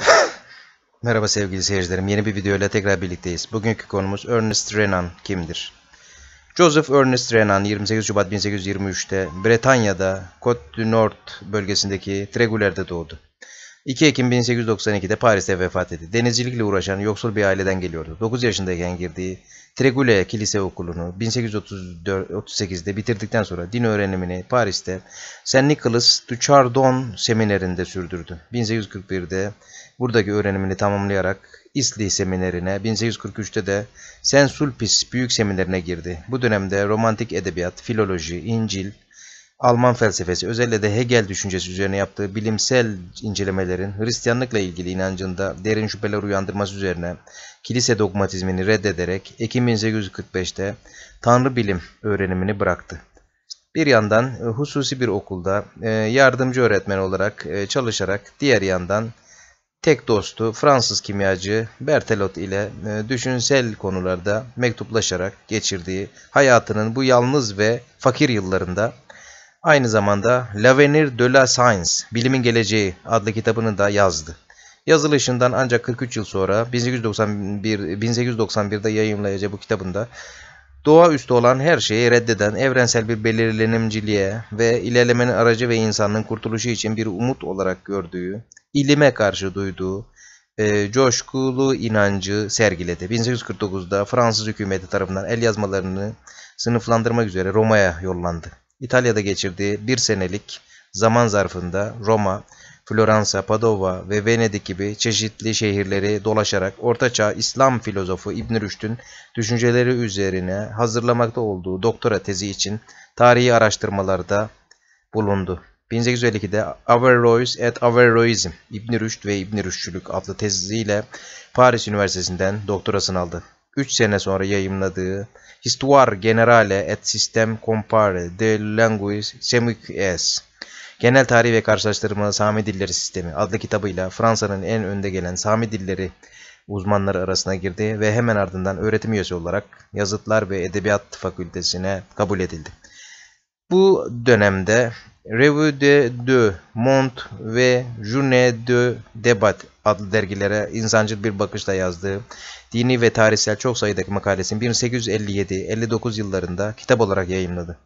Merhaba sevgili seyircilerim. Yeni bir video ile tekrar birlikteyiz. Bugünkü konumuz Ernest Renan kimdir? Joseph Ernest Renan 28 Şubat 1823'te Bretanya'da Côte du Nord bölgesindeki Tregouler'de doğdu. 2 Ekim 1892'de Paris'te vefat etti. Denizcilikle uğraşan yoksul bir aileden geliyordu. 9 yaşındayken girdiği Tregouler Kilise Okulu'nu 1838'de bitirdikten sonra din öğrenimini Paris'te Saint Nicolas du Chardon Seminerinde sürdürdü. 1841'de buradaki öğrenimini tamamlayarak İsli Seminerine, 1843'te de Saint Sulpice Büyük Seminerine girdi. Bu dönemde romantik edebiyat, filoloji, İncil, Alman felsefesi, özellikle de Hegel düşüncesi üzerine yaptığı bilimsel incelemelerin Hristiyanlıkla ilgili inancında derin şüpheler uyandırması üzerine kilise dogmatizmini reddederek Ekim 1845'te Tanrı bilim öğrenimini bıraktı. Bir yandan e, hususi bir okulda e, yardımcı öğretmen olarak e, çalışarak diğer yandan tek dostu Fransız kimyacı Berthelot ile düşünsel konularda mektuplaşarak geçirdiği hayatının bu yalnız ve fakir yıllarında Aynı zamanda L'Avenir de la Science, Bilimin Geleceği adlı kitabını da yazdı. Yazılışından ancak 43 yıl sonra 1891, 1891'de yayımlayacağı bu kitabında doğaüstü olan her şeyi reddeden evrensel bir belirlenimciliğe ve ilerlemenin aracı ve insanlığın kurtuluşu için bir umut olarak gördüğü, ilime karşı duyduğu e, coşkulu inancı sergiledi. 1849'da Fransız hükümeti tarafından el yazmalarını sınıflandırmak üzere Roma'ya yollandı. İtalya'da geçirdiği bir senelik zaman zarfında Roma, Floransa, Padova ve Venedik gibi çeşitli şehirleri dolaşarak Ortaçağ İslam filozofu İbn Rüşd'ün düşünceleri üzerine hazırlamakta olduğu doktora tezi için tarihi araştırmalarda bulundu. 1852'de Averroes et Averroism İbn Rüşd ve İbn Rüşdçülük adlı teziyle Paris Üniversitesi'nden doktorasını aldı. 3 sene sonra yayımladığı Histoire Generale et Système Comparé de Langues Semiques Genel Tarih ve Karşılaştırma Sami Dilleri Sistemi adlı kitabıyla Fransa'nın en önde gelen Sami dilleri uzmanları arasına girdi ve hemen ardından öğretim üyesi olarak Yazıtlar ve Edebiyat Fakültesine kabul edildi. Bu dönemde Revue de Deux Monde ve Journée de Débat adlı dergilere insancıl bir bakışla yazdığı dini ve tarihsel çok sayıdaki makalesini 1857-59 yıllarında kitap olarak yayınladı.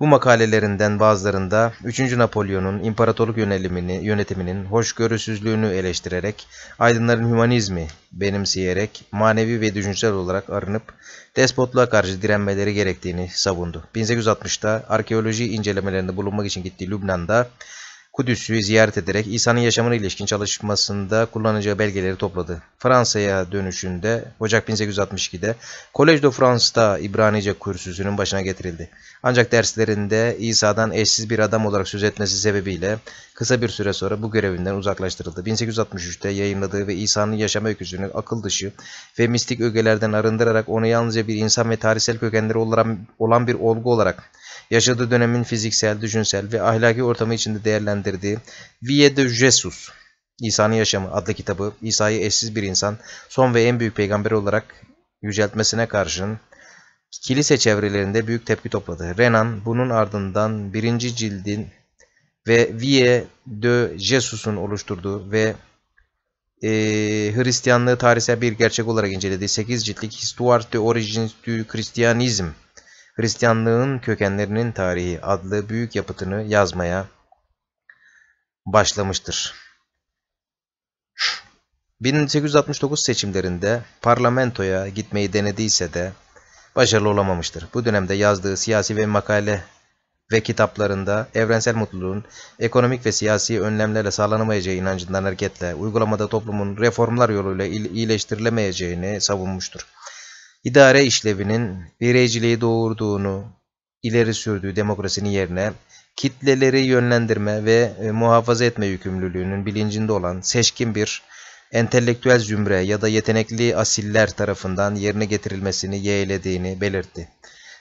Bu makalelerinden bazılarında 3. Napolyon'un imparatorluk yönelimini, yönetiminin hoşgörüsüzlüğünü eleştirerek, aydınların hümanizmi benimseyerek manevi ve düşünsel olarak arınıp despotluğa karşı direnmeleri gerektiğini savundu. 1860'da arkeoloji incelemelerinde bulunmak için gittiği Lübnan'da Kudüs'ü ziyaret ederek İsa'nın yaşamına ilişkin çalışmasında kullanacağı belgeleri topladı. Fransa'ya dönüşünde Ocak 1862'de Collège de France'da İbranice kursüsünün başına getirildi. Ancak derslerinde İsa'dan eşsiz bir adam olarak söz etmesi sebebiyle kısa bir süre sonra bu görevinden uzaklaştırıldı. 1863'te yayınladığı ve İsa'nın yaşam öyküsünü akıl dışı ve mistik ögelerden arındırarak onu yalnızca bir insan ve tarihsel kökenleri olan bir olgu olarak yaşadığı dönemin fiziksel, düşünsel ve ahlaki ortamı içinde değerlendirdiği Vie de Jesus, İsa'nın Yaşamı adlı kitabı İsa'yı eşsiz bir insan, son ve en büyük peygamber olarak yüceltmesine karşın kilise çevrelerinde büyük tepki topladı. Renan bunun ardından birinci cildin ve Vie de Jesus'un oluşturduğu ve e, Hristiyanlığı tarihsel bir gerçek olarak incelediği 8 ciltlik Histoire de Origines du Christianisme Hristiyanlığın kökenlerinin tarihi adlı büyük yapıtını yazmaya başlamıştır. 1869 seçimlerinde parlamentoya gitmeyi denediyse de başarılı olamamıştır. Bu dönemde yazdığı siyasi ve makale ve kitaplarında evrensel mutluluğun ekonomik ve siyasi önlemlerle sağlanamayacağı inancından hareketle uygulamada toplumun reformlar yoluyla iyileştirilemeyeceğini savunmuştur idare işlevinin bireyciliği doğurduğunu ileri sürdüğü demokrasinin yerine kitleleri yönlendirme ve e, muhafaza etme yükümlülüğünün bilincinde olan seçkin bir entelektüel zümre ya da yetenekli asiller tarafından yerine getirilmesini yeğlediğini belirtti.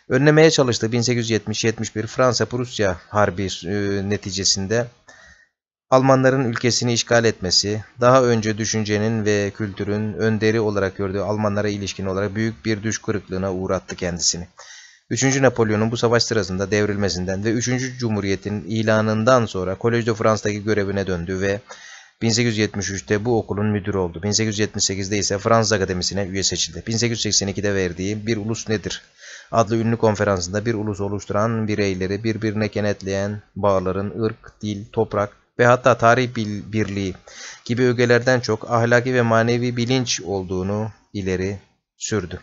Önlemeye çalıştığı 1870-71 Fransa-Prusya Harbi e, neticesinde Almanların ülkesini işgal etmesi, daha önce düşüncenin ve kültürün önderi olarak gördüğü Almanlara ilişkin olarak büyük bir düş kırıklığına uğrattı kendisini. 3. Napolyon'un bu savaş sırasında devrilmesinden ve 3. Cumhuriyet'in ilanından sonra Collège de France'daki görevine döndü ve 1873'te bu okulun müdürü oldu. 1878'de ise Fransız Akademisi'ne üye seçildi. 1882'de verdiği Bir Ulus Nedir? adlı ünlü konferansında bir ulus oluşturan bireyleri birbirine kenetleyen bağların ırk, dil, toprak ve hatta tarih birliği gibi ögelerden çok ahlaki ve manevi bilinç olduğunu ileri sürdü.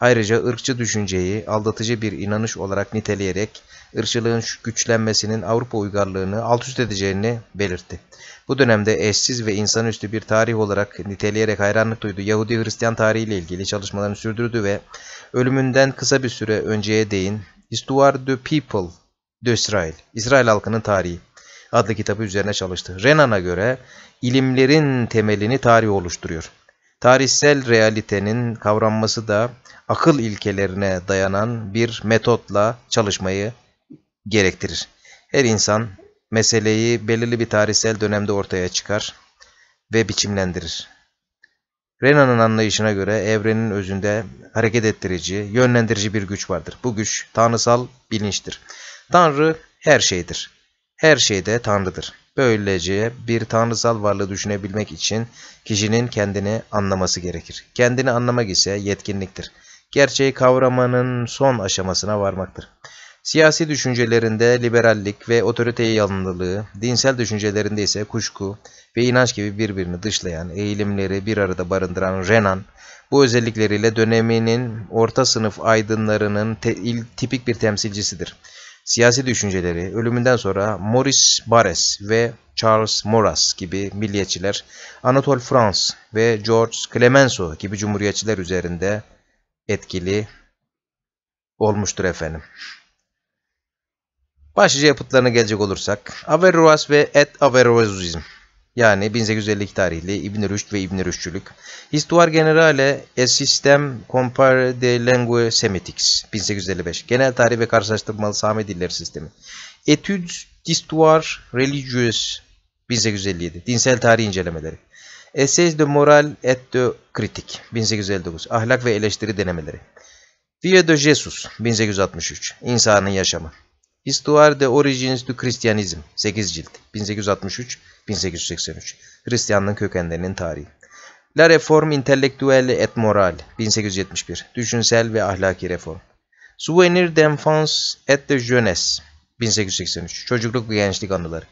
Ayrıca ırkçı düşünceyi aldatıcı bir inanış olarak niteleyerek ırkçılığın güçlenmesinin Avrupa uygarlığını alt üst edeceğini belirtti. Bu dönemde eşsiz ve insanüstü bir tarih olarak niteleyerek hayranlık duydu. Yahudi Hristiyan tarihiyle ilgili çalışmalarını sürdürdü ve ölümünden kısa bir süre önceye değin Histoire de People d'Israël, İsrail halkının tarihi adlı kitabı üzerine çalıştı. Renan'a göre ilimlerin temelini tarih oluşturuyor. Tarihsel realitenin kavranması da akıl ilkelerine dayanan bir metotla çalışmayı gerektirir. Her insan meseleyi belirli bir tarihsel dönemde ortaya çıkar ve biçimlendirir. Renan'ın anlayışına göre evrenin özünde hareket ettirici, yönlendirici bir güç vardır. Bu güç tanrısal bilinçtir. Tanrı her şeydir. Her şeyde Tanrı'dır. Böylece bir tanrısal varlığı düşünebilmek için kişinin kendini anlaması gerekir. Kendini anlamak ise yetkinliktir. Gerçeği kavramanın son aşamasına varmaktır. Siyasi düşüncelerinde liberallik ve otoriteye yanlılığı, dinsel düşüncelerinde ise kuşku ve inanç gibi birbirini dışlayan eğilimleri bir arada barındıran Renan, bu özellikleriyle döneminin orta sınıf aydınlarının tipik bir temsilcisidir. Siyasi düşünceleri ölümünden sonra Maurice Barres ve Charles Maurras gibi milliyetçiler, Anatole France ve George Clemenceau gibi cumhuriyetçiler üzerinde etkili olmuştur efendim. Başlıca yapıtlarına gelecek olursak Averroes ve Et Averroesizm yani 1852 tarihli İbn Rüşd ve İbn Rüşdçülük. Histoire Generale et Système Comparé des Langues Semitiques 1855. Genel tarih ve karşılaştırmalı Sami dilleri sistemi. Etudes d'Histoire Religieuse 1857. Dinsel tarih incelemeleri. Essays de Moral et de Critique 1859. Ahlak ve eleştiri denemeleri. Via de Jesus 1863. İnsanın yaşamı. Histoire de Origines du Christianisme. 8 cilt. 1863-1883 Hristiyanlığın kökenlerinin tarihi. La Réforme Intellectuelle et Morale. 1871 Düşünsel ve ahlaki reform. Souvenir d'enfance et de jeunesse. 1883 Çocukluk ve gençlik anıları.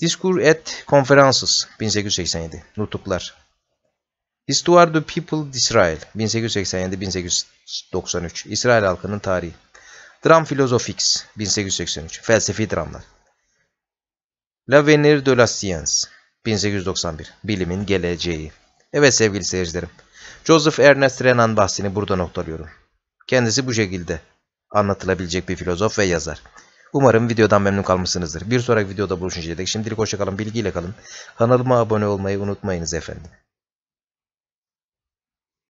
Discours et Conferences 1887 Nutuklar. Histoire du People d'Israël. 1887-1893 İsrail halkının tarihi Dram Philosophiques 1883 Felsefi dramlar L'avenir de la science 1891 Bilimin geleceği Evet sevgili seyircilerim Joseph Ernest Renan bahsini burada noktalıyorum. Kendisi bu şekilde anlatılabilecek bir filozof ve yazar. Umarım videodan memnun kalmışsınızdır. Bir sonraki videoda buluşuncaya dek şimdilik hoşçakalın, bilgiyle kalın. Kanalıma abone olmayı unutmayınız efendim.